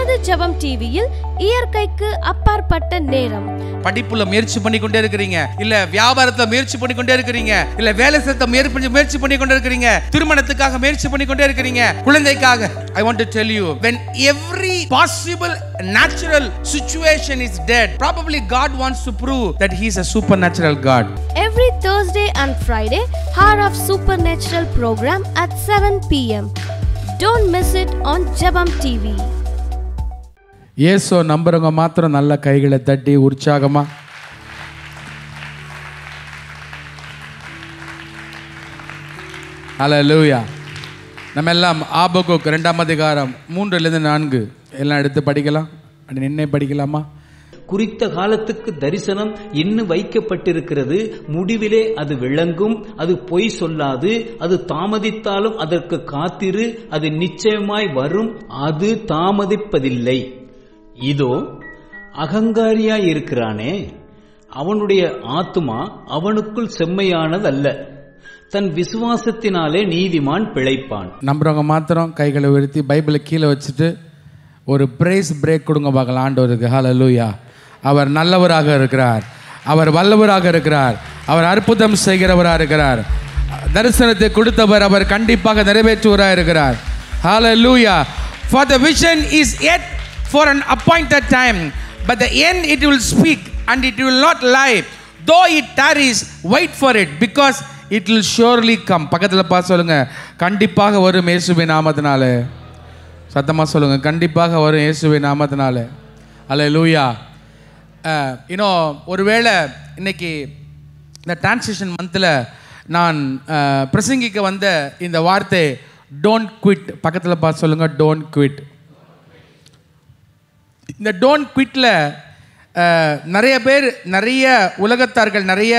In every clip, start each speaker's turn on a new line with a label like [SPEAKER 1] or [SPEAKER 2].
[SPEAKER 1] நமது ஜபம் டிவியில் இயற்கைக்கு அப்பாற்பட்ட நேரம்
[SPEAKER 2] படிப்புல முயற்சி பண்ணிக்கொண்டே இருக்கிறீங்க இல்ல வியாபாரத்துல முயற்சி பண்ணிக்கொண்டே இருக்கிறீங்க இல்ல வேலை சேர்த்த முயற்சி பண்ணி கொண்டே இருக்கிறீங்க திருமணத்துக்காக முயற்சி பண்ணிக்கொண்டே இருக்கிறீங்க குழந்தைக்காக I want to tell you when every possible natural situation is dead probably god wants to prove that he is a supernatural god
[SPEAKER 1] every thursday and friday hour of supernatural program at 7 pm don't miss it on jabam
[SPEAKER 2] tv ஏசோ நம்புறவங்க மாத்திரம் நல்ல கைகளை தட்டி உற்சாகமாக hello லூயா நம்ம எல்லாம் ஆபகுக் ரெண்டாம் அதிகாரம் மூன்றுலேருந்து நான்கு எல்லாம் எடுத்து படிக்கலாம் அப்படி படிக்கலாமா குறித்த காலத்துக்கு தரிசனம் இன்னும் வைக்கப்பட்டிருக்கிறது முடிவிலே அது விளங்கும் அது பொய் சொல்லாது அது தாமதித்தாலும் அதற்கு காத்திரு அது நிச்சயமாய் வரும் அது தாமதிப்பதில்லை இதோ அகங்காரியா இருக்கிறானே அவனுடைய ஆத்மா அவனுக்குள் செம்மையானதல்ல தன் விசுவாசத்தினாலே நீதிமான் பிழைப்பான் நம்புறவங்க மாத்திரம் கைகளை உயர்த்தி பைபிளை கீழே வச்சுட்டு ஒரு பிரேஸ் பிரேக் கொடுங்க பார்க்கலாம் ஆண்டவருக்கு ஹால லூயா அவர் நல்லவராக இருக்கிறார் அவர் வல்லவராக இருக்கிறார் அவர் அற்புதம் செய்கிறவராக இருக்கிறார் தரிசனத்தை கொடுத்தவர் அவர் கண்டிப்பாக நிறைவேற்றுவராக இருக்கிறார் hallelujah for the vision is yet for an an appointed time. But the end it will speak and it will not lie. Though it tarries, wait for it because it will surely come பக்கத்தில் பார்த்து சொல்லுங்க கண்டிப்பாக வரும் இயேசுவை நாமத்தினால சத்தமாக சொல்லுங்க கண்டிப்பாக வரும் இயேசுவை நாமத்தினால அல்ல லூயா uh, இன்னும் ஒருவேளை இன்னைக்கு இந்த டிரான்சிஷன் மந்தில் நான் uh, பிரசங்கிக்க வந்த இந்த வார்த்தை டோன்ட் குவிட் பக்கத்தில் பார்த்து சொல்லுங்கள் டோன்ட் குவிட் இந்த டோன்ட் குவிட்டில் நிறைய பேர் நிறைய உலகத்தார்கள் நிறைய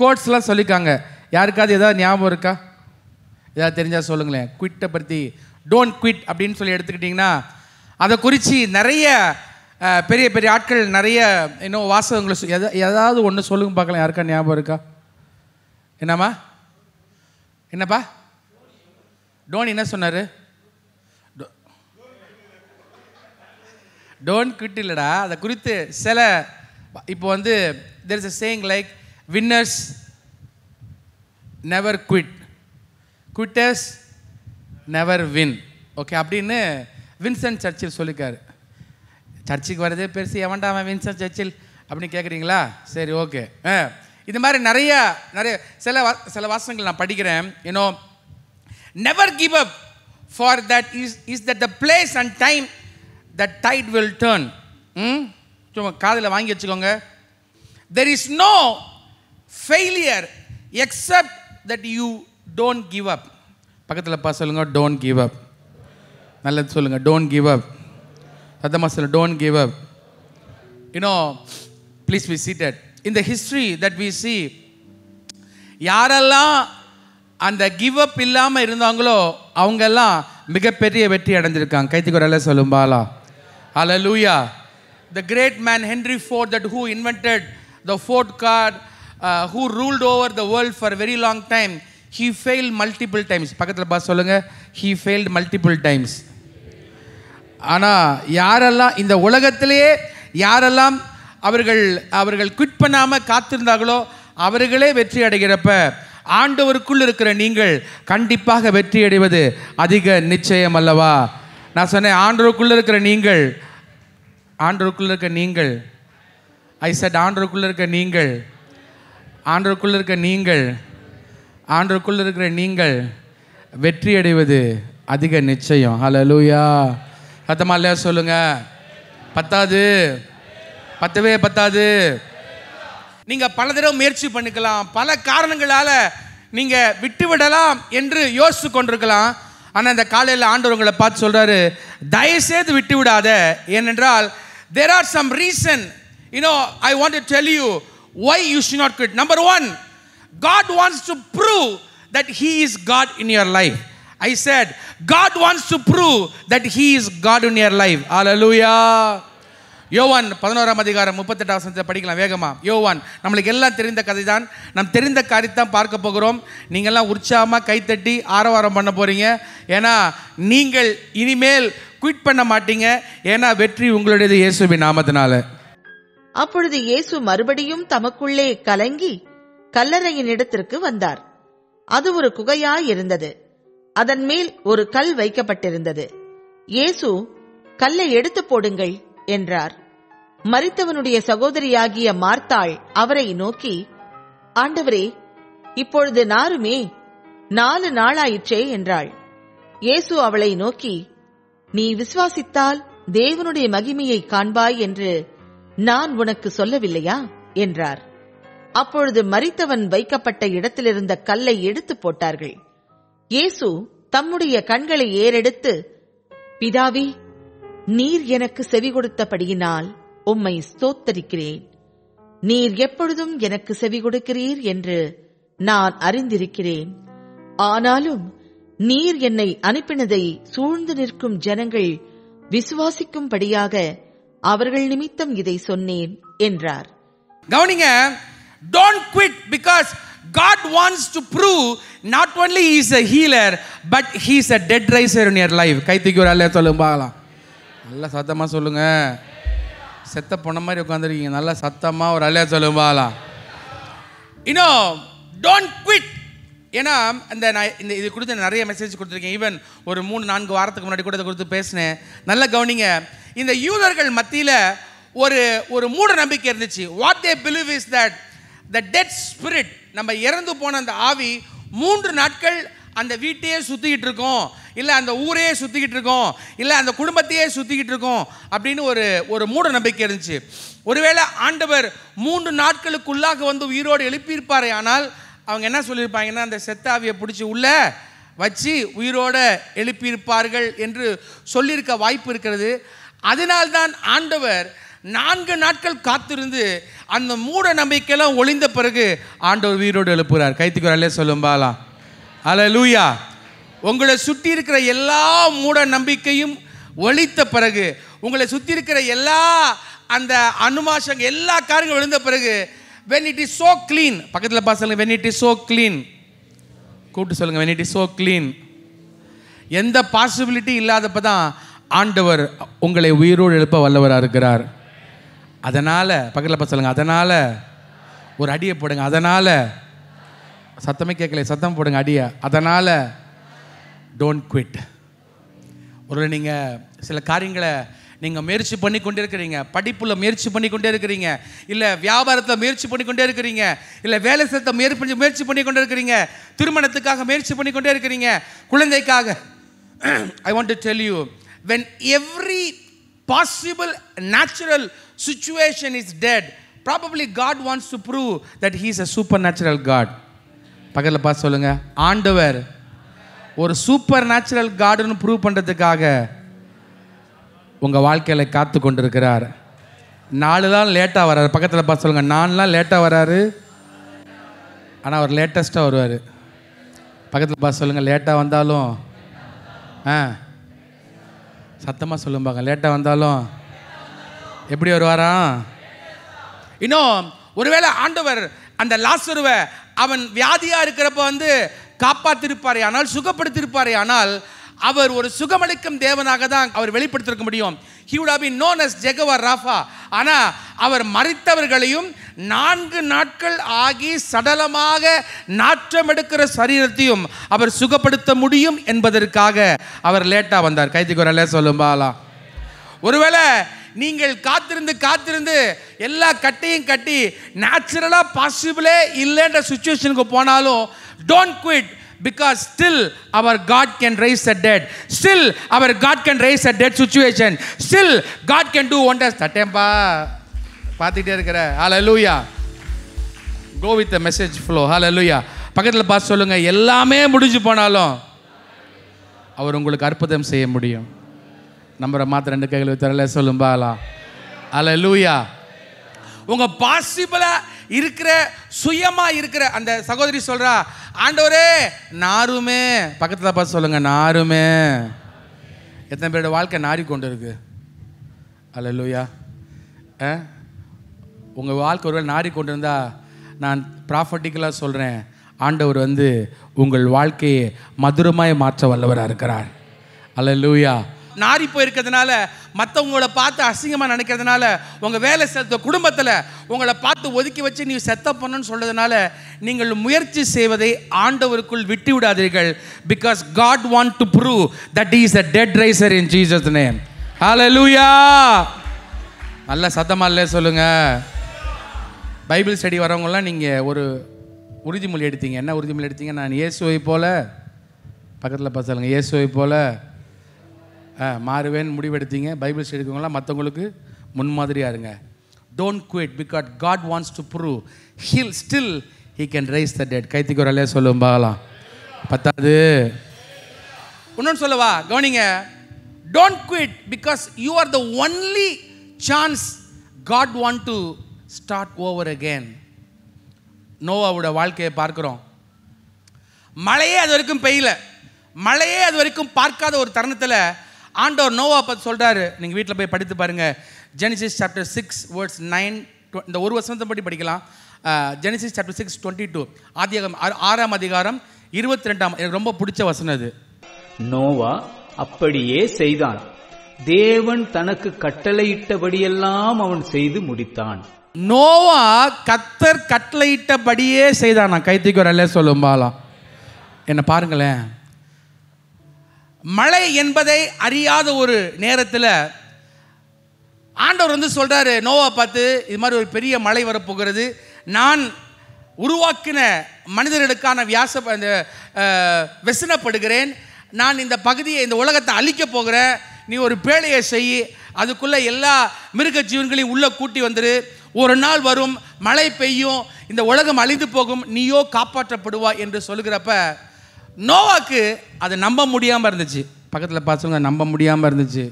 [SPEAKER 2] கோட்ஸ்லாம் சொல்லியிருக்காங்க யாருக்காவது ஏதாவது ஞாபகம் இருக்கா ஏதாவது தெரிஞ்சால் சொல்லுங்களேன் குவிட்டை பற்றி டோன்ட் குவிட் அப்படின்னு சொல்லி எடுத்துக்கிட்டிங்கன்னா அதை குறித்து நிறைய பெரிய பெரிய ஆட்கள் நிறைய இன்னும் வாசகங்களை எதா ஏதாவது ஒன்று சொல்லுங்க பார்க்கலாம் யாருக்கா ஞாபகம் இருக்கா என்னம்மா என்னப்பா டோனி என்ன சொன்னார் டோன்ட் கிட் இல்லைடா அதை குறித்து சில இப்போ வந்து there is a saying like winners never quit quitters never win okay அப்படின்னு வின்சென்ட் சர்ச்சில் சொல்லிக்காரு சர்ச்சுக்கு வரதே பெருசு எவன்டா அவன் வின்சென்ட் சர்ச்சில் அப்படின்னு கேட்குறீங்களா சரி ஓகே ஆ இது மாதிரி நிறைய நிறைய சில சில வாசனங்கள் நான் படிக்கிறேன் ஏன்னோ never give up for that is is that the place and time the tide will turn சும்மா காதில் வாங்கி வச்சுக்கோங்க there is no failure except that you don't give up பக்கத்தில் பா சொல்லுங்க டோன்ட் கிவ் அப் நல்லது சொல்லுங்கள் டோன்ட் கிவ் அப் சத்தமாக சொல்லுங்கள் don't give up you know please we see that இந்த ஹிஸ்ட்ரி தட் வி சி யாரெல்லாம் அந்த கிவ் அப் இல்லாமல் இருந்தாங்களோ அவங்கெல்லாம் மிகப்பெரிய வெற்றி அடைஞ்சிருக்காங்க கைத்துக்கு ஒரு சொல்லும் பாலா Hallelujah. The great man Henry Ford, that who invented the Ford car, uh, who ruled over the world for a very long time, he failed multiple பக்கத்தில் பாஸ் சொல்லுங்க he failed மல்டிபிள் டைம்ஸ் ஆனால் யாரெல்லாம் இந்த உலகத்திலேயே யாரெல்லாம் அவர்கள் அவர்கள் குவிட் பண்ணாமல் காத்திருந்தார்களோ அவர்களே வெற்றி அடைகிறப்ப ஆண்டவருக்குள் இருக்கிற நீங்கள் கண்டிப்பாக வெற்றி அடைவது அதிக நிச்சயம் அல்லவா நான் சொன்னேன் ஆண்டவருக்குள்ளே இருக்கிற நீங்கள் ஆண்டருக்குள்ள இருக்க நீங்கள் ஐ சட் ஆண்டருக்குள்ள இருக்க நீங்கள் ஆண்டருக்குள்ள இருக்க நீங்கள் ஆண்டருக்குள்ள இருக்கிற நீங்கள் வெற்றி அடைவது அதிக நிச்சயம் ஹலோ லூயா சத்தமா இல்லையா சொல்லுங்கள் பத்தாது பத்தவே பத்தாது நீங்கள் பல தடவை முயற்சி பண்ணிக்கலாம் பல காரணங்களால் நீங்கள் விடலாம் என்று யோசித்து கொண்டிருக்கலாம் ஆனால் இந்த காலையில் ஆண்டவர் உங்களை பார்த்து சொல்கிறாரு தயவுசெய்து விட்டு விடாத ஏனென்றால் there are some reason, you know, I want to tell you why you should not quit. Number one, God wants to prove that He is God in your life. I said, God wants to prove that He is God in your life. Hallelujah. யோவான் பதினோராம் அதிகாரம் முப்பத்தெட்டாம் வசனத்தை படிக்கலாம் வேகமா யோவான் நம்மளுக்கு எல்லாம் தெரிந்த கதை தான் நம் தெரிந்த காரியத்தான் பார்க்க போகிறோம் நீங்கள்லாம் உற்சாகமாக கைத்தட்டி ஆரவாரம் பண்ண போகிறீங்க ஏன்னா நீங்கள் இனிமேல் குவிட் பண்ண மாட்டீங்க ஏன்னா வெற்றி உங்களுடையது இயேசுவின் நாமத்தினால
[SPEAKER 1] அப்பொழுது இயேசு மறுபடியும் தமக்குள்ளே கலங்கி கல்லறையின் இடத்திற்கு வந்தார் அது ஒரு குகையாய் இருந்தது அதன் மேல் ஒரு கல் வைக்கப்பட்டிருந்தது இயேசு கல்லை எடுத்து போடுங்கள் என்றார் மறித்தவனுடைய சகோதரியாகிய மார்த்தாள் அவரை நோக்கி ஆண்டவரே இப்பொழுது நாருமே நாலு நாளாயிற்றே என்றாள் இயேசு அவளை நோக்கி நீ விசுவாசித்தால் தேவனுடைய மகிமையை காண்பாய் என்று நான் உனக்கு சொல்லவில்லையா என்றார் அப்பொழுது மறித்தவன் வைக்கப்பட்ட இடத்திலிருந்த கல்லை எடுத்து போட்டார்கள் இயேசு தம்முடைய கண்களை ஏறெடுத்து பிதாவி நீர் எனக்கு செவி கொடுத்தபடியினால் உம்மை ஸ்தோத்தரிக்கிறேன் நீர் எப்பொழுதும் எனக்கு செவி கொடுக்கிறீர் என்று நான் அறிந்திருக்கிறேன் ஆனாலும் நீர் என்னை அனுப்பினதை சூழ்ந்து நிற்கும் ஜனங்கள் விசுவாசிக்கும்படியாக அவர்கள் நிமித்தம் இதை சொன்னேன் என்றார்
[SPEAKER 2] கவனிங்க don't quit because God wants to prove not only is a healer but he's a dead raiser in your life கைத்துக்கு ஒரு அல்லையா சொல்லுங்க பார்க்கலாம் நல்லா சத்தமாக சொல்லுங்க செத்த போன மாதிரி உட்காந்துருக்கீங்க நல்லா சத்தமாக ஒரு அல்லையா சொல்லுங்க பார்க்கலாம் இன்னோ டோன்ட் குவிட் ஏன்னா இந்த நான் இந்த இது கொடுத்து நிறைய மெசேஜ் கொடுத்துருக்கேன் ஈவன் ஒரு மூணு நான்கு வாரத்துக்கு முன்னாடி கூட இதை கொடுத்து பேசினேன் நல்ல கவனிங்க இந்த யூதர்கள் மத்தியில் ஒரு ஒரு மூட நம்பிக்கை இருந்துச்சு what they believe is that the dead spirit நம்ம இறந்து போன அந்த ஆவி மூன்று நாட்கள் அந்த வீட்டையே சுற்றிக்கிட்டு இருக்கோம் இல்லை அந்த ஊரையே சுற்றிக்கிட்டு இருக்கோம் இல்லை அந்த குடும்பத்தையே சுற்றிக்கிட்டு இருக்கோம் அப்படின்னு ஒரு ஒரு மூட நம்பிக்கை இருந்துச்சு ஒருவேளை ஆண்டவர் மூன்று நாட்களுக்குள்ளாக வந்து உயிரோடு எழுப்பியிருப்பாரே ஆனால் அவங்க என்ன சொல்லியிருப்பாங்கன்னா அந்த செத்தாவியை பிடிச்சி உள்ளே வச்சு உயிரோடு எழுப்பியிருப்பார்கள் என்று சொல்லியிருக்க வாய்ப்பு இருக்கிறது அதனால்தான் ஆண்டவர் நான்கு நாட்கள் காத்திருந்து அந்த மூட நம்பிக்கையெல்லாம் ஒளிந்த பிறகு ஆண்டவர் உயிரோடு எழுப்புகிறார் கைத்துக்குறாலே சொல்லும்பாலா அல லூயா உங்களை சுற்றி இருக்கிற எல்லா மூட நம்பிக்கையும் ஒழித்த பிறகு உங்களை சுற்றி இருக்கிற எல்லா அந்த அனுமாசங்க எல்லா காரியங்களும் விழுந்த பிறகு when it is so clean பக்கத்தில் பார்த்து சொல்லுங்கள் when it is so clean கூப்பிட்டு சொல்லுங்கள் when it is so clean எந்த பாசிபிலிட்டி இல்லாதப்ப தான் ஆண்டவர் உங்களை உயிரோடு எழுப்ப வல்லவராக இருக்கிறார் அதனால் பக்கத்தில் பார்த்து சொல்லுங்கள் அதனால் ஒரு அடியை போடுங்க அதனால் சத்தமே கேட்கல சத்தம் போடுங்க அடியை அதனால் டோன்ட் குவிட் ஒரு நீங்கள் சில காரியங்களை நீங்கள் முயற்சி பண்ணி கொண்டே இருக்கிறீங்க படிப்பில் முயற்சி பண்ணி கொண்டே இருக்கிறீங்க இல்லை வியாபாரத்தில் முயற்சி பண்ணி கொண்டே இருக்கிறீங்க இல்லை வேலை சேர்த்த முயற்சி முயற்சி பண்ணி கொண்டே இருக்கிறீங்க திருமணத்துக்காக முயற்சி பண்ணி கொண்டே இருக்கிறீங்க குழந்தைக்காக I want to tell you when every possible natural situation is dead probably God wants to prove that he's a supernatural God பக்கத்தில் பார்த்து சொல்லுங்கள் ஆண்டவர் ஒரு சூப்பர் நேச்சுரல் காடுன்னு ப்ரூவ் பண்ணுறதுக்காக உங்கள் வாழ்க்கையில் காத்து கொண்டிருக்கிறார் நாலு தான் லேட்டாக வராரு பக்கத்தில் பார்த்து சொல்லுங்கள் நாலுலாம் லேட்டாக வராரு ஆனால் அவர் லேட்டஸ்ட்டாக வருவார் பக்கத்தில் பார்த்து சொல்லுங்கள் லேட்டாக வந்தாலும் ஆ சத்தமாக பாங்க லேட்டாக வந்தாலும் எப்படி வருவாரா இன்னும் ஒருவேளை ஆண்டவர் அந்த லாசருவை அவன் வியாதியாக இருக்கிறப்ப வந்து காப்பாற்றிருப்பாரே ஆனால் சுகப்படுத்தியிருப்பாரே ஆனால் அவர் ஒரு சுகமளிக்கும் தேவனாக தான் அவர் வெளிப்படுத்திருக்க முடியும் ஹி உட் பி நோன் ஜெகவர் ராஃபா ஆனால் அவர் மறித்தவர்களையும் நான்கு நாட்கள் ஆகி சடலமாக நாற்றம் எடுக்கிற சரீரத்தையும் அவர் சுகப்படுத்த முடியும் என்பதற்காக அவர் லேட்டாக வந்தார் சொல்லும் சொல்லும்பாலாம் ஒருவேளை நீங்கள் காத்திருந்து காத்திருந்து எல்லா கட்டையும் கட்டி நேச்சுரலாக பாசிபிளே இல்லைன்ற சுச்சுவேஷனுக்கு போனாலும் டோன்ட் குவிட் பிகாஸ் ஸ்டில் அவர் God can raise a dead still அவர் God can raise a dead situation still God can do wonders தட்டேம்பா பார்த்துக்கிட்டே இருக்கிற hallelujah go with message flow hallelujah பக்கத்தில் பார்த்து சொல்லுங்கள் எல்லாமே முடிஞ்சு போனாலும் அவர் உங்களுக்கு அற்புதம் செய்ய முடியும் நம்பரை மாற்ற ரெண்டு கைகள் சொல்லும்பா சொல்லும்பாலா அல லூயா உங்கள் பாசிபிளாக இருக்கிற சுயமாக இருக்கிற அந்த சகோதரி சொல்கிறா ஆண்டவரே நாருமே பக்கத்தில் பார்த்து சொல்லுங்கள் நாருமே எத்தனை பேரோட வாழ்க்கை நாரி கொண்டு இருக்கு அல்ல லூயா ஆ உங்கள் வாழ்க்கை ஒருவேளை நாரி கொண்டு இருந்தால் நான் ப்ராஃபட்டிக்கலாக சொல்கிறேன் ஆண்டவர் வந்து உங்கள் வாழ்க்கையை மதுரமாய் மாற்ற வல்லவராக இருக்கிறார் அல்ல லூயா நாரி போயிருக்கிறதுனால மற்றவங்களை பார்த்து அசிங்கமாக நினைக்கிறதுனால உங்கள் வேலை செலுத்த குடும்பத்தில் உங்களை பார்த்து ஒதுக்கி வச்சு நீ செத்த பண்ணுன்னு சொல்கிறதுனால நீங்கள் முயற்சி செய்வதை ஆண்டவருக்குள் விட்டு விடாதீர்கள் because God want to prove that is a dead raiser in Jesus name hallelujah நல்ல சத்தமாக இல்லை சொல்லுங்கள் பைபிள் ஸ்டடி வரவங்களாம் நீங்கள் ஒரு உறுதிமொழி எடுத்தீங்க என்ன உறுதிமொழி எடுத்தீங்க நான் இயேசுவை போல் பக்கத்தில் பார்த்து இயேசுவை போல் மாறுவேன் முடிவெடுத்தீங்க பைபிள் இருக்கவங்களாம் மற்றவங்களுக்கு முன்மாதிரியாக இருங்க don't quit because God wants to prove he'll still he can raise the dead கைத்திக்கு ஒரு சொல்லும் பார்க்கலாம் பத்தாது இன்னொன்று சொல்லவா கவனிங்க don't quit because you are the only chance God want to start over again நோவாவோட வாழ்க்கையை பார்க்குறோம் மழையே அது வரைக்கும் பெய்யல மழையே அது வரைக்கும் பார்க்காத ஒரு தருணத்தில் ஆண்டவர் நோவா பார்த்து சொல்கிறாரு நீங்கள் வீட்டில் போய் படித்து பாருங்கள் Genesis chapter six words nine இந்த ஒரு வருஷத்தை படி படிக்கலாம் Genesis chapter six twenty two ஆதிகம் ஆறாம் அதிகாரம் இருபத்தி ரெண்டாம் எனக்கு ரொம்ப பிடிச்ச வசனம் அது நோவா அப்படியே செய்தான் தேவன் தனக்கு கட்டளையிட்டபடியெல்லாம் அவன் செய்து முடித்தான் நோவா கத்தர் கட்டளையிட்டபடியே செய்தான் நான் அல்ல சொல்லும் சொல்லும்பாலாம் என்ன பாருங்களேன் மழை என்பதை அறியாத ஒரு நேரத்தில் ஆண்டவர் வந்து சொல்கிறாரு நோவா பார்த்து இது மாதிரி ஒரு பெரிய மழை வரப்போகிறது நான் உருவாக்கின மனிதர்களுக்கான வியாச அந்த வெசனப்படுகிறேன் நான் இந்த பகுதியை இந்த உலகத்தை அழிக்க போகிறேன் நீ ஒரு பேழையை செய் அதுக்குள்ளே எல்லா மிருக ஜீவன்களையும் உள்ளே கூட்டி வந்துரு ஒரு நாள் வரும் மழை பெய்யும் இந்த உலகம் அழிந்து போகும் நீயோ காப்பாற்றப்படுவா என்று சொல்கிறப்ப நோவாக்கு அது நம்ப முடியாமல் இருந்துச்சு பக்கத்தில் பார்த்தவங்க நம்ப முடியாமல் இருந்துச்சு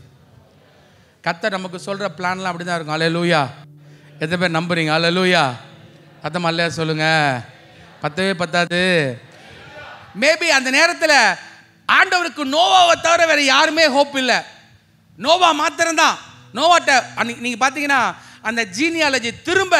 [SPEAKER 2] கத்த நமக்கு சொல்கிற பிளான்லாம் அப்படி தான் இருக்கும் அல்ல லூயா எத்தனை பேர் நம்புறீங்க அலே லூயா சத்தம் அல்லையா சொல்லுங்கள் பத்தவே பத்தாது மேபி அந்த நேரத்தில் ஆண்டவருக்கு நோவாவை தவிர வேறு யாருமே ஹோப் இல்லை நோவா மாத்திரம்தான் நோவாட்ட அன்னைக்கு நீங்கள் பார்த்தீங்கன்னா அந்த ஜீனியாலஜி திரும்ப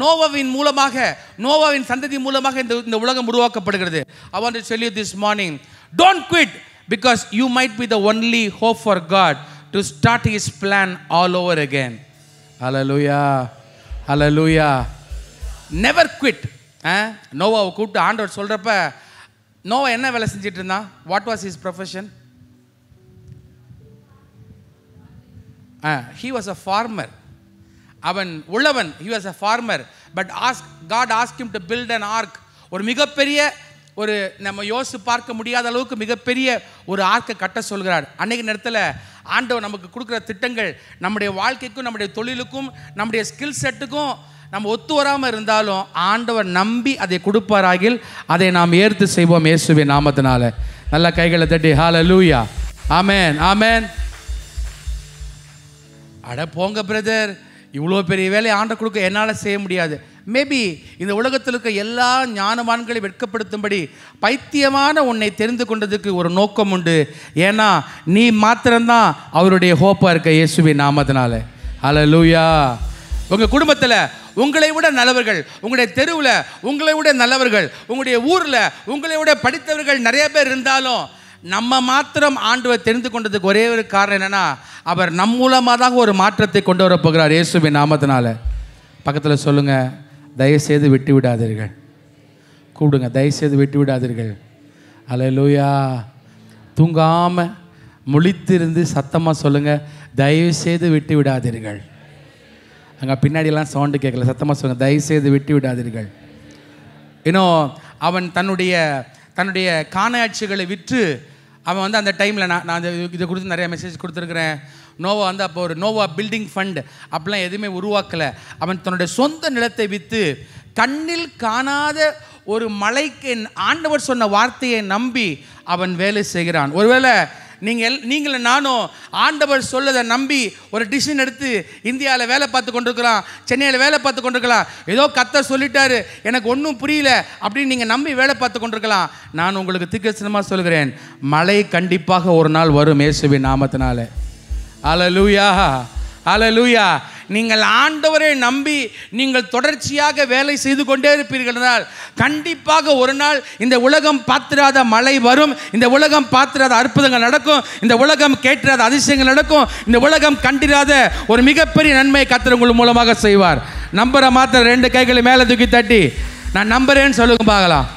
[SPEAKER 2] நோவாவின் மூலமாக நோவாவின் சந்ததி மூலமாக இந்த இந்த உலகம் உருவாக்கப்படுகிறது I want to tell you this morning don't quit because you might be the only hope for God to start his plan all over again hallelujah hallelujah never quit நோவாவை கூப்பிட்டு ஆண்டவர் சொல்கிறப்ப நோவா என்ன வேலை செஞ்சிட்டு இருந்தான் what was his profession he was a farmer அவன் உழவன் he was a farmer but ask God ask him to build an ark ஒரு மிகப்பெரிய ஒரு நம்ம யோசித்து பார்க்க முடியாத அளவுக்கு மிகப்பெரிய ஒரு ஆர்க்கை கட்ட சொல்கிறார் அன்றைக்கு நேரத்தில் ஆண்டவர் நமக்கு கொடுக்குற திட்டங்கள் நம்முடைய வாழ்க்கைக்கும் நம்முடைய தொழிலுக்கும் நம்முடைய ஸ்கில் செட்டுக்கும் நம்ம ஒத்து வராமல் இருந்தாலும் ஆண்டவர் நம்பி அதை கொடுப்பாராகில் அதை நாம் ஏற்று செய்வோம் இயேசுவே நாமத்தினால நல்லா கைகளை தட்டி ஹால லூயா ஆமேன் ஆமேன் அட போங்க பிரதர் இவ்வளோ பெரிய வேலையை ஆண்ட கொடுக்க என்னால் செய்ய முடியாது மேபி இந்த உலகத்தில் இருக்க எல்லா ஞானவான்களையும் வெட்கப்படுத்தும்படி பைத்தியமான உன்னை தெரிந்து கொண்டதுக்கு ஒரு நோக்கம் உண்டு ஏன்னா நீ மாத்திரம்தான் அவருடைய ஹோப்பாக இருக்க இயேசுவி நாமத்தினால ஹலோ லூயா உங்கள் குடும்பத்தில் உங்களை விட நல்லவர்கள் உங்களுடைய தெருவில் உங்களை விட நல்லவர்கள் உங்களுடைய ஊரில் உங்களை விட படித்தவர்கள் நிறைய பேர் இருந்தாலும் நம்ம மாத்திரம் ஆண்டவர் தெரிந்து கொண்டதுக்கு ஒரே ஒரு காரணம் என்னென்னா அவர் நம் மூலமாக தான் ஒரு மாற்றத்தை கொண்டு வர போகிறார் இயேசுவின் நாமத்தினால பக்கத்தில் சொல்லுங்கள் தயவுசெய்து விட்டு விடாதீர்கள் கூப்பிடுங்க தயவுசெய்து விட்டு விடாதீர்கள் அலையலூயா தூங்காமல் முழித்திருந்து சத்தமாக சொல்லுங்கள் தயவுசெய்து விட்டு விடாதீர்கள் அங்கே பின்னாடியெல்லாம் சவுண்டு கேட்கல சத்தமாக சொல்லுங்கள் தயவுசெய்து விட்டு விடாதீர்கள் இன்னும் அவன் தன்னுடைய தன்னுடைய காணாட்சிகளை விற்று அவன் வந்து அந்த டைமில் நான் நான் இதை கொடுத்து நிறைய மெசேஜ் கொடுத்துருக்குறேன் நோவா வந்து அப்போ ஒரு நோவா பில்டிங் ஃபண்ட் அப்படிலாம் எதுவுமே உருவாக்கலை அவன் தன்னுடைய சொந்த நிலத்தை விற்று கண்ணில் காணாத ஒரு மலைக்கு ஆண்டவர் சொன்ன வார்த்தையை நம்பி அவன் வேலை செய்கிறான் ஒருவேளை நீங்கள் நீங்களும் நானும் ஆண்டவர் சொல்லதை நம்பி ஒரு டிசிஷன் எடுத்து இந்தியாவில் வேலை பார்த்து கொண்டிருக்கலாம் சென்னையில் வேலை பார்த்து கொண்டிருக்கலாம் ஏதோ கத்த சொல்லிட்டாரு எனக்கு ஒன்றும் புரியல அப்படின்னு நீங்கள் நம்பி வேலை பார்த்து கொண்டிருக்கலாம் நான் உங்களுக்கு திக்கச்சனமாக சொல்கிறேன் மழை கண்டிப்பாக ஒரு நாள் வரும் இயேசுவின் நாமத்தினால அல அல லூயா நீங்கள் ஆண்டவரை நம்பி நீங்கள் தொடர்ச்சியாக வேலை செய்து கொண்டே இருப்பீர்கள் என்றால் கண்டிப்பாக ஒரு நாள் இந்த உலகம் பார்த்திராத மழை வரும் இந்த உலகம் பார்த்திராத அற்புதங்கள் நடக்கும் இந்த உலகம் கேட்டிராத அதிசயங்கள் நடக்கும் இந்த உலகம் கண்டிராத ஒரு மிகப்பெரிய நன்மையை கத்திரங்கள் மூலமாக செய்வார் நம்புற மாத்திர ரெண்டு கைகளை மேலே தூக்கி தட்டி நான் நம்புறேன்னு சொல்லுங்க பார்க்கலாம்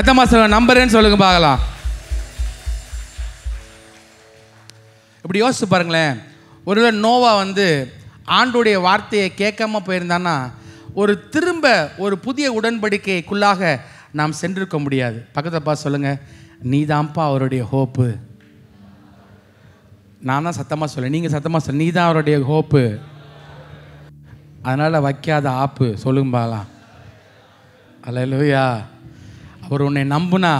[SPEAKER 2] அத்தமா சொல்ல நம்புறேன்னு சொல்லுங்க பார்க்கலாம் இப்படி யோசிச்சு பாருங்களேன் ஒருவேளை நோவா வந்து ஆண்டுடைய வார்த்தையை கேட்காம போயிருந்தான்னா ஒரு திரும்ப ஒரு புதிய உடன்படிக்கைக்குள்ளாக நாம் சென்றிருக்க முடியாது பக்கத்தப்பா சொல்லுங்கள் நீதான்ப்பா அவருடைய ஹோப்பு நான் தான் சத்தமாக சொல்ல நீங்கள் சத்தமாக சொல்ல நீ தான் அவருடைய ஹோப்பு அதனால் வைக்காத ஆப்பு சொல்லுங்கபாலாம் அலையா அவர் உன்னை நம்புனா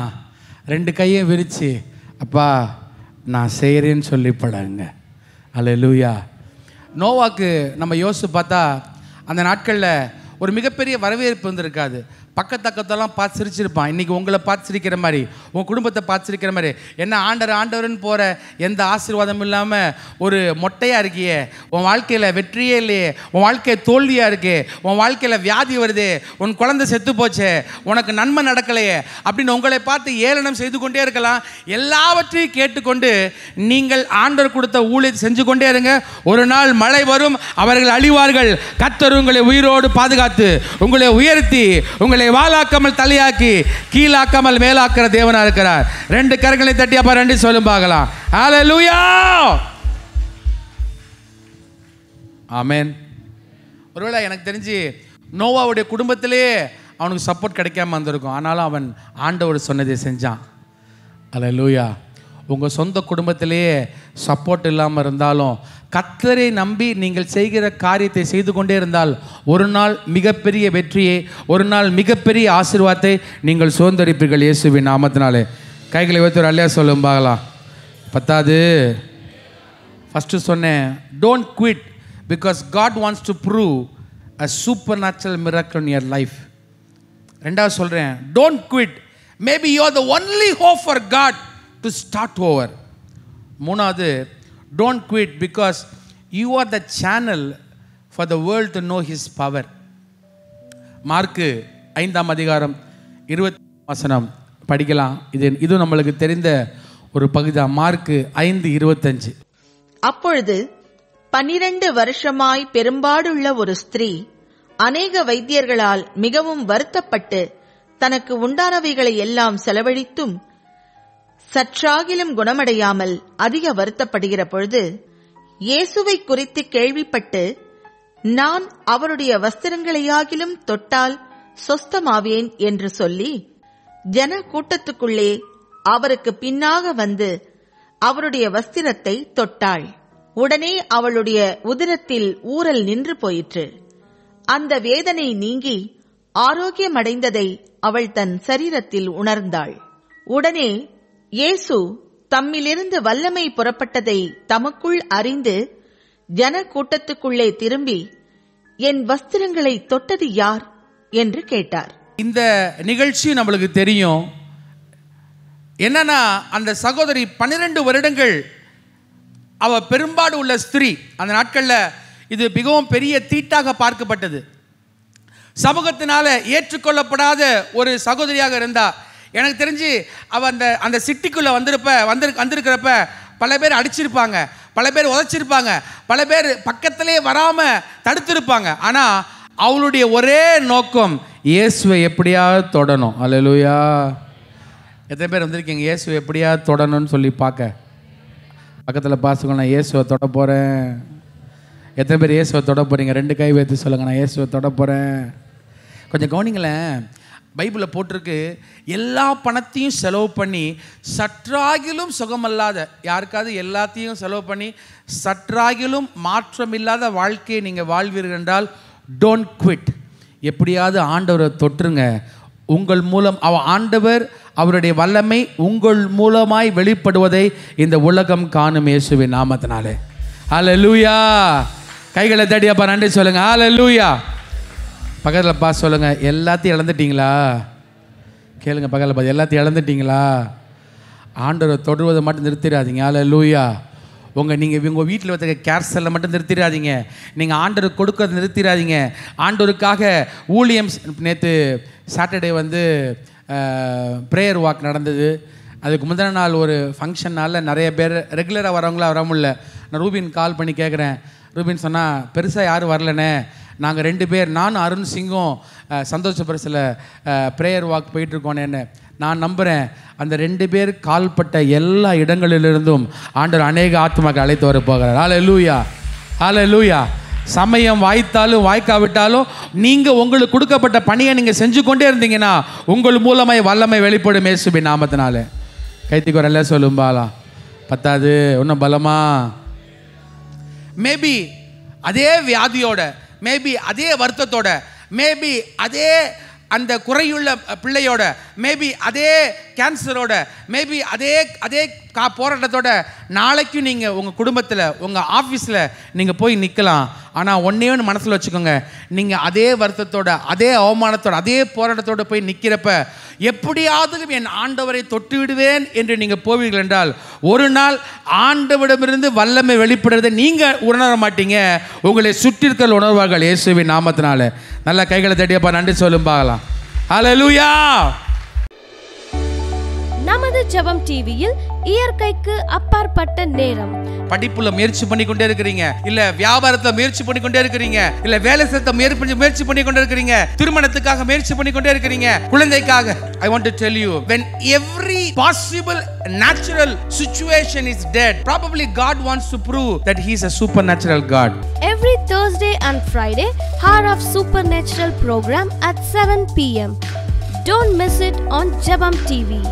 [SPEAKER 2] ரெண்டு கையை விரித்து அப்பா நான் செய்கிறேன்னு சொல்லி படங்க அல்ல லூயா நோவாக்கு நம்ம யோசித்து பார்த்தா அந்த நாட்களில் ஒரு மிகப்பெரிய வரவேற்பு வந்திருக்காது பக்கத்தக்கத்தெல்லாம் பார்த்து சிரிச்சிருப்பான் இன்றைக்கி உங்களை பார்த்து சிரிக்கிற மாதிரி உன் குடும்பத்தை பார்த்துருக்கிற மாதிரி என்ன ஆண்டர் ஆண்டவர்னு போகிற எந்த ஆசீர்வாதம் இல்லாமல் ஒரு மொட்டையாக இருக்கியே உன் வாழ்க்கையில் வெற்றியே இல்லையே உன் வாழ்க்கை தோல்வியாக இருக்கு உன் வாழ்க்கையில் வியாதி வருது உன் குழந்தை செத்து போச்சு உனக்கு நன்மை நடக்கலையே அப்படின்னு உங்களை பார்த்து ஏளனம் செய்து கொண்டே இருக்கலாம் எல்லாவற்றையும் கேட்டுக்கொண்டு நீங்கள் ஆண்டர் கொடுத்த ஊழியத்தை செஞ்சு கொண்டே இருங்க ஒரு நாள் மழை வரும் அவர்கள் அழிவார்கள் கத்தர் உங்களை உயிரோடு பாதுகாத்து உங்களை உயர்த்தி உங்களை வாழாக்காமல் தலையாக்கி கீழாக்காமல் மேலாக்கிற தேவனாக தேவனாக இருக்கிறார் ரெண்டு கரங்களை தட்டி அப்ப ரெண்டு சொல்லும் பார்க்கலாம் ஆமேன் ஒருவேளை எனக்கு தெரிஞ்சு நோவாவுடைய குடும்பத்திலேயே அவனுக்கு சப்போர்ட் கிடைக்காம வந்திருக்கும் ஆனாலும் அவன் ஆண்டவர் சொன்னதை செஞ்சான் அல்ல லூயா உங்கள் சொந்த குடும்பத்திலேயே சப்போர்ட் இல்லாமல் இருந்தாலும் கத்தரை நம்பி நீங்கள் செய்கிற காரியத்தை செய்து கொண்டே இருந்தால் ஒரு நாள் மிகப்பெரிய வெற்றியை ஒரு நாள் மிகப்பெரிய ஆசீர்வாதத்தை நீங்கள் சுதந்திரிப்பீர்கள் இயேசுவின் நாமத்தினாலே கைகளை வைத்து ஒரு அல்லையா சொல்லும் பார்க்கலாம் பத்தாது ஃபஸ்ட்டு சொன்னேன் don't quit because God wants to prove a supernatural miracle in your life ரெண்டாவது சொல்கிறேன் don't quit maybe you are the only hope for God to start over மூணாவது don't quit because you are the channel for the world to know his power Mark ஐந்தாம் அதிகாரம் இருபத்தி வசனம் படிக்கலாம் இது இது நம்மளுக்கு தெரிந்த ஒரு பகுதி மார்க்கு ஐந்து இருபத்தஞ்சு
[SPEAKER 1] அப்பொழுது பன்னிரண்டு வருஷமாய் பெரும்பாடுள்ள ஒரு ஸ்திரீ அநேக வைத்தியர்களால் மிகவும் வருத்தப்பட்டு தனக்கு உண்டானவைகளை எல்லாம் செலவழித்தும் சற்றாகிலும் குணமடையாமல் அதிக வருத்தப்படுகிற பொழுது இயேசுவை குறித்து கேள்விப்பட்டு நான் அவருடைய வஸ்திரங்களையாகிலும் தொட்டால் சொஸ்தமாவேன் என்று சொல்லி ஜன கூட்டத்துக்குள்ளே அவருக்கு பின்னாக வந்து அவருடைய வஸ்திரத்தை தொட்டாள் உடனே அவளுடைய உதிரத்தில் ஊரல் நின்று போயிற்று அந்த வேதனை நீங்கி ஆரோக்கியமடைந்ததை அவள் தன் சரீரத்தில் உணர்ந்தாள் உடனே இயேசு தம்மிலிருந்து வல்லமை புறப்பட்டதை தமக்குள் அறிந்து ஜன கூட்டத்துக்குள்ளே திரும்பி என் வஸ்திரங்களை தொட்டது யார் என்று கேட்டார்
[SPEAKER 2] இந்த நிகழ்ச்சி நம்மளுக்கு தெரியும் என்னன்னா அந்த சகோதரி பன்னிரண்டு வருடங்கள் அவ பெரும்பாடு உள்ள ஸ்திரீ அந்த நாட்களில் இது மிகவும் பெரிய தீட்டாக பார்க்கப்பட்டது சமூகத்தினால ஏற்றுக்கொள்ளப்படாத ஒரு சகோதரியாக இருந்தா எனக்கு தெரிஞ்சு அவள் அந்த அந்த சிட்டிக்குள்ளே வந்திருப்ப வந்து வந்திருக்கிறப்ப பல பேர் அடிச்சிருப்பாங்க பல பேர் உதச்சிருப்பாங்க பல பேர் பக்கத்திலே வராமல் தடுத்திருப்பாங்க ஆனால் அவளுடைய ஒரே நோக்கம் இயேசுவை எப்படியாவது தொடணும் அலலுயா எத்தனை பேர் வந்திருக்கீங்க இயேசுவை எப்படியாவது தொடணும்னு சொல்லி பார்க்க பக்கத்தில் பார்த்துக்கோ நான் இயேசுவை தொட போகிறேன் எத்தனை பேர் இயேசுவை தொட போகிறீங்க ரெண்டு கை வைத்து சொல்லுங்கள் நான் இயேசுவை தொட போகிறேன் கொஞ்சம் கவனிங்களேன் பைபிளில் போட்டிருக்கு எல்லா பணத்தையும் செலவு பண்ணி சற்றாகிலும் சுகமல்லாத யாருக்காவது எல்லாத்தையும் செலவு பண்ணி சற்றாகிலும் மாற்றமில்லாத வாழ்க்கையை நீங்கள் வாழ்வீர்கள் என்றால் டோன்ட் குவிட் எப்படியாவது ஆண்டவரை தொற்றுங்க உங்கள் மூலம் அவ ஆண்டவர் அவருடைய வல்லமை உங்கள் மூலமாய் வெளிப்படுவதை இந்த உலகம் காணும் இயேசுவின் நாமத்தினாலே ஹலோ லூயா கைகளை தேடியாப்பா நன்றி சொல்லுங்கள் ஹலோ லூயா பக்கத்தில் பா சொல்லுங்கள் எல்லாத்தையும் இழந்துட்டீங்களா கேளுங்க பக்கத்தில் பா எல்லாத்தையும் இழந்துட்டீங்களா ஆண்டவரை தொடுவதை மட்டும் நிறுத்திடாதீங்க அல்ல லூயா உங்கள் நீங்கள் உங்கள் வீட்டில் வச்சுக்க கேர்சலில் மட்டும் நிறுத்திடாதீங்க நீங்கள் ஆண்டவருக்கு கொடுக்கறத நிறுத்திடாதீங்க ஆண்டவருக்காக ஊழியம் நேற்று சாட்டர்டே வந்து ப்ரேயர் வாக் நடந்தது அதுக்கு முந்தின நாள் ஒரு ஃபங்க்ஷன்னால் நிறைய பேர் ரெகுலராக வரவங்களா வர நான் ரூபின் கால் பண்ணி கேட்குறேன் ரூபின் சொன்னால் பெருசாக யாரும் வரலண்ணே நாங்கள் ரெண்டு பேர் நான் அருண் சிங்கும் சந்தோஷ பரிசில் ப்ரேயர் வாக் போயிட்டுருக்கோனேன்னு நான் நம்புகிறேன் அந்த ரெண்டு பேர் கால்பட்ட எல்லா இடங்களிலிருந்தும் ஆண்டவர் அநேக ஆத்மாக்கள் அழைத்து வர போகிறார் ஆல லூயா ஆல லூயா சமயம் வாய்த்தாலும் வாய்க்காவிட்டாலும் நீங்கள் உங்களுக்கு கொடுக்கப்பட்ட பணியை நீங்கள் செஞ்சு கொண்டே இருந்தீங்கன்னா உங்கள் மூலமாய் வல்லமை வெளிப்படும் மேசுபி நாமத்தினால கைத்தி குரல்ல சொல்லும் பாலா பத்தாது ஒன்றும் பலமா மேபி அதே வியாதியோட மேபி அதே வருத்தத்தோட மேபி அதே அந்த குறையுள்ள பிள்ளையோட மேபி அதே கேன்சரோட மேபி அதே அதே கா போராட்டத்தோட நாளைக்கும் நீங்கள் உங்கள் குடும்பத்தில் உங்கள் ஆஃபீஸில் நீங்கள் போய் நிற்கலாம் ஆனால் ஒன்றே ஒன்று மனசில் வச்சுக்கோங்க நீங்கள் அதே வருத்தத்தோட அதே அவமானத்தோட அதே போராட்டத்தோடு போய் நிற்கிறப்ப எப்படியாவது என் ஆண்டவரை தொட்டு விடுவேன் என்று நீங்கள் போவீர்கள் என்றால் ஒரு நாள் ஆண்டவிடமிருந்து வல்லமை வெளிப்படுறதை நீங்கள் உணர மாட்டீங்க உங்களை சுற்றிருக்கல் உணர்வார்கள் இயேசுவின் நாமத்தினால நல்லா கைகளை தட்டியப்பா நன்றி சொல்லும் பார்க்கலாம் ஹலோ
[SPEAKER 1] நமது ஜபம் டிவியில் இயற்கைக்கு அப்பாற்பட்ட நேரம்
[SPEAKER 2] படிப்புல முயற்சி பண்ணி கொண்டே இருக்கிறீங்க இல்ல வியாபாரத்துல முயற்சி பண்ணி கொண்டே இருக்கிறீங்க இல்ல வேலை சேர்த்த முயற்சி பண்ணி கொண்டே இருக்கிறீங்க திருமணத்துக்காக முயற்சி பண்ணி கொண்டே இருக்கிறீங்க குழந்தைக்காக I want to tell you when every possible natural situation is dead probably god wants to prove that he is a supernatural god
[SPEAKER 1] every thursday and friday heart of supernatural program at 7 pm don't miss it on jabam tv